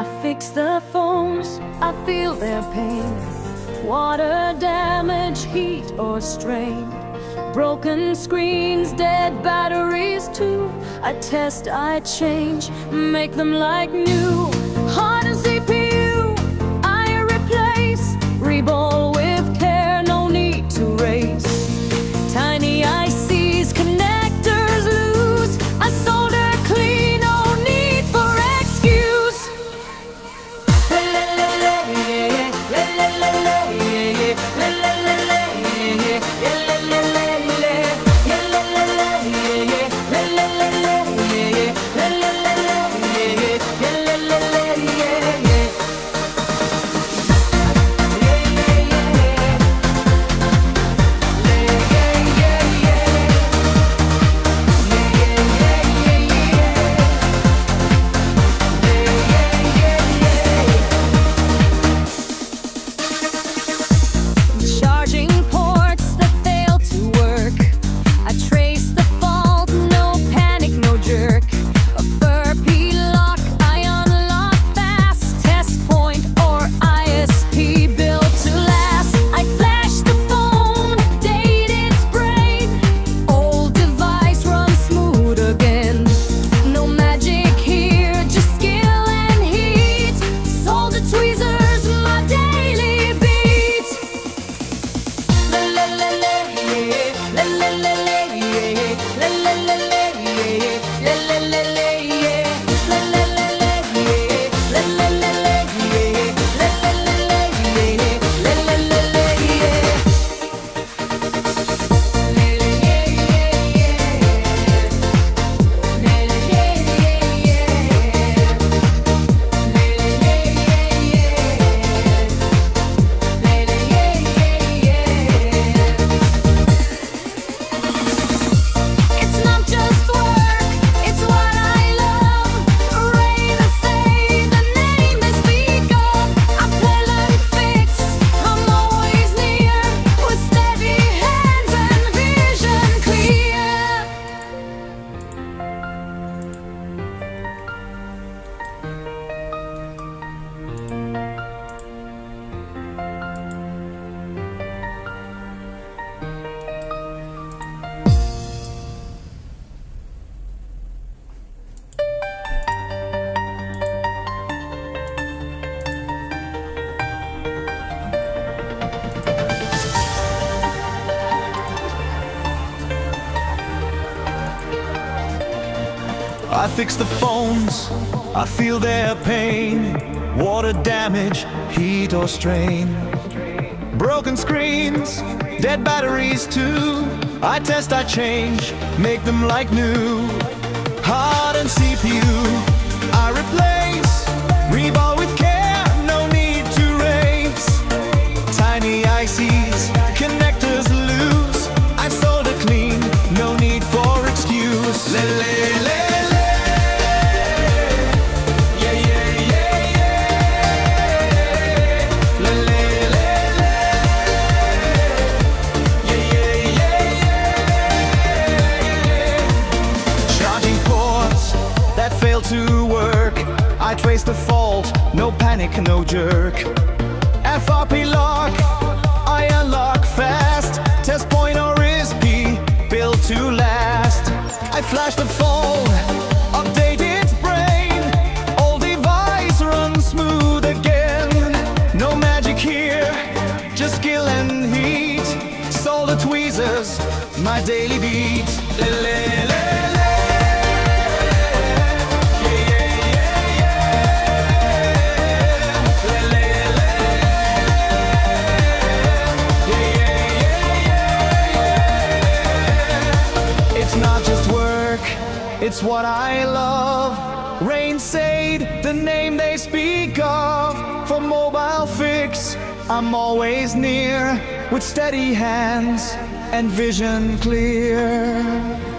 I fix the phones, I feel their pain. Water damage, heat or strain. Broken screens, dead batteries too. I test, I change, make them like new. I fix the phones, I feel their pain. Water damage, heat or strain. Broken screens, dead batteries too. I test, I change, make them like new. Heart and CPU, to work. I trace the fault, no panic, no jerk. FRP lock, I unlock fast. Test point or ISP, built to last. I flash the phone, update its brain. Old device runs smooth again. No magic here, just skill and heat. Solder tweezers, my daily beat. It's what I love. Rain Sade, the name they speak of. For mobile fix, I'm always near with steady hands and vision clear.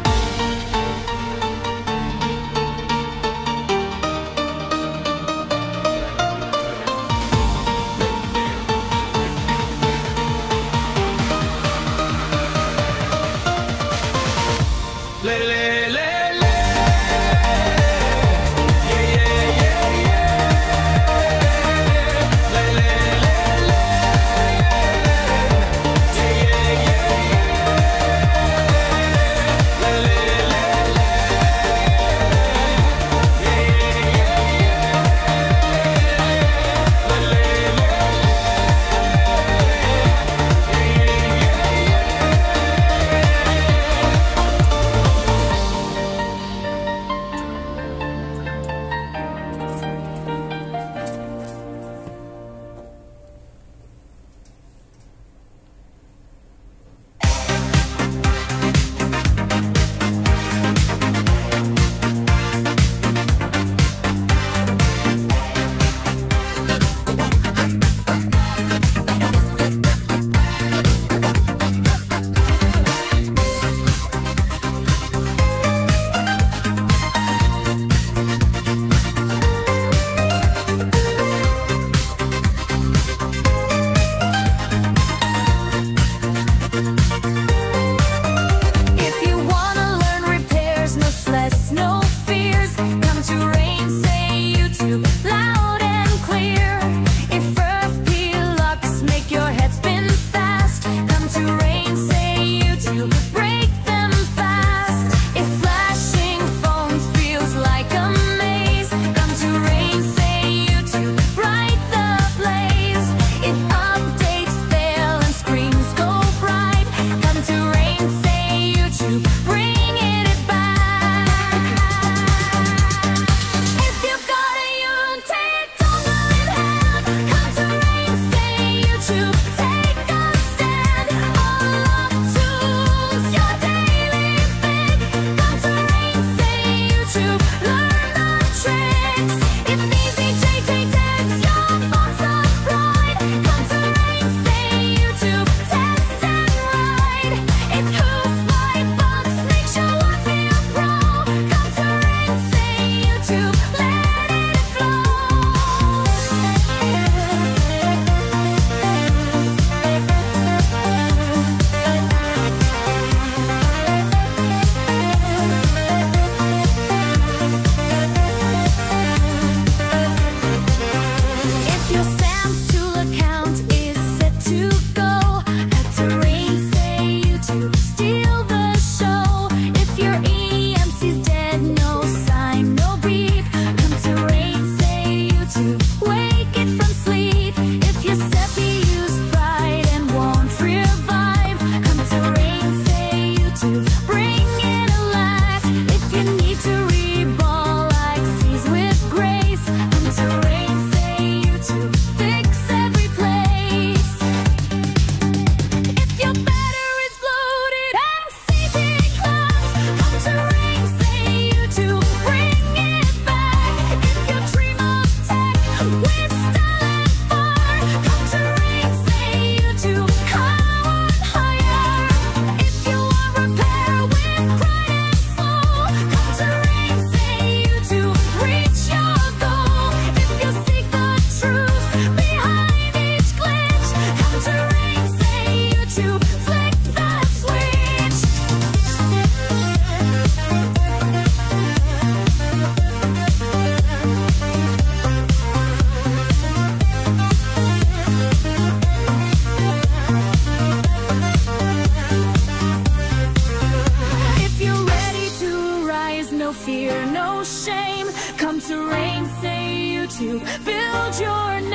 To rain, say you to build your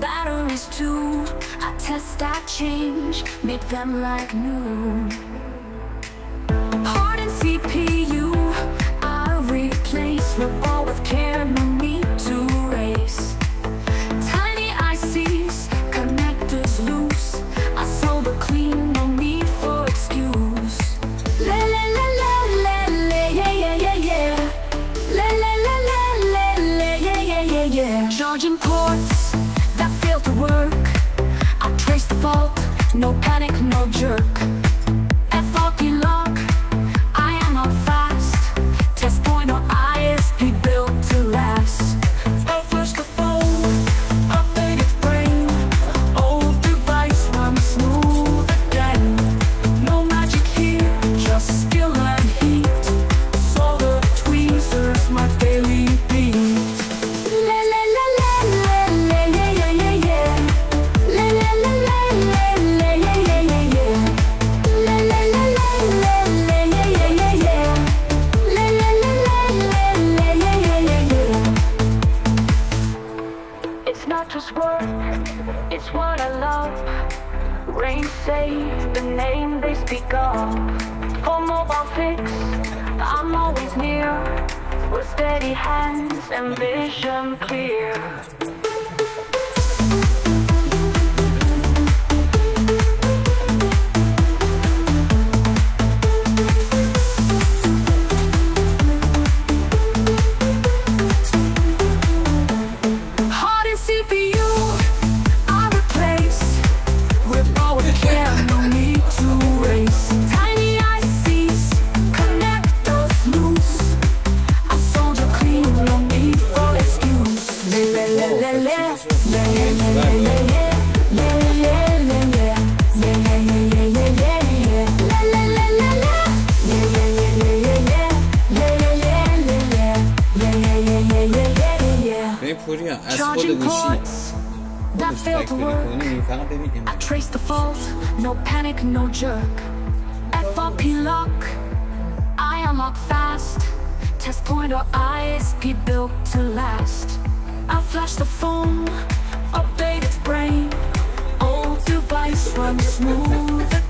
batteries too. I test, I change, make them like new. Heart and CPU, I replace. Reball with care, no need to race. Tiny ICs, connectors loose. I the clean, no need for excuse. La la la la la la, yeah yeah yeah yeah. La la la la la la, yeah yeah yeah yeah. Charging ports that to work. I trace the fault, no panic, no jerk. Say the name they speak of. For mobile fix, I'm always near. With steady hands and vision clear. ببین پوریا از خود Charging گوشی ports that fail مستقل to work. کنی فقط ببین این I trace the fault, no panic, no jerk. FRP lock, I unlock fast. Test point or ISP built to last. I flash the phone, update its brain. Old device runs smooth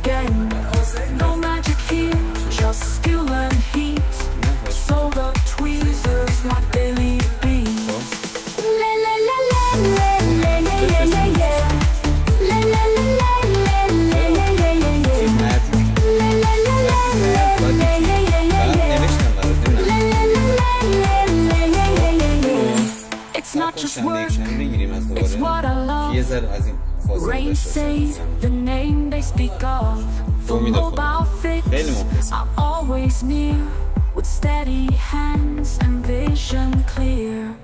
Rain say the name they speak of. For mobile fix I'm always near With steady hands and vision clear.